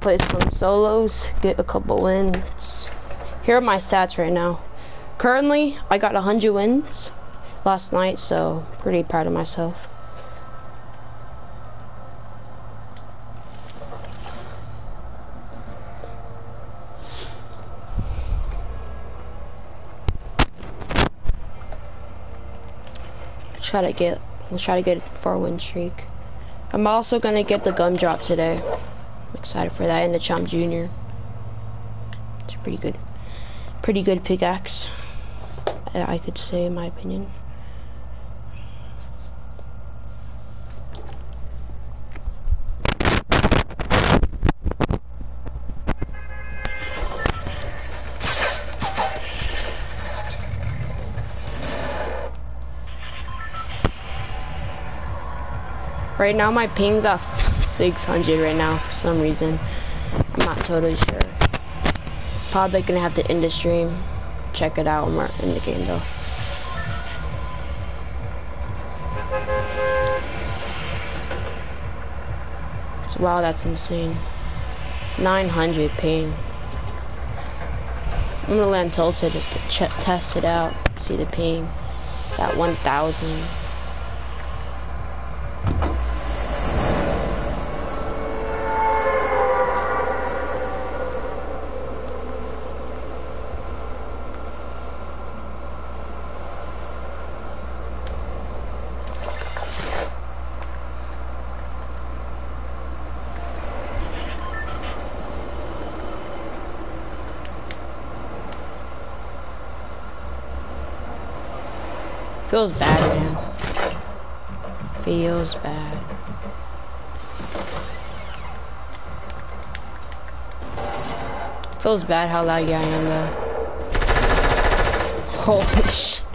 play some solos, get a couple wins. Here are my stats right now. Currently, I got 100 wins last night, so pretty proud of myself. Try to get, let's try to get a four win streak. I'm also gonna get the gumdrop today. I'm excited for that and the Chomp Junior. It's a pretty good, pretty good pickaxe. I could say, in my opinion. Right now my ping's off 600 right now for some reason. I'm not totally sure. Probably gonna have to end the stream. Check it out when we're in the game though. Wow, that's insane. 900 ping. I'm gonna land tilted to test it out. See the ping. It's at 1,000. Feels bad, man. Feels bad. Feels bad how laggy I am though. Holy shit.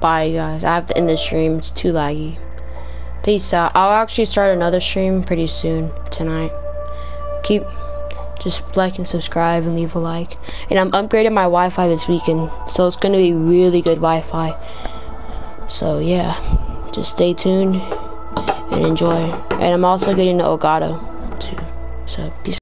Bye, guys. I have to end the stream. It's too laggy. Peace out. I'll actually start another stream pretty soon tonight. Keep just like and subscribe and leave a like. And I'm upgrading my Wi-Fi this weekend, so it's gonna be really good Wi-Fi. So yeah, just stay tuned and enjoy. And I'm also getting the Elgato too. So peace.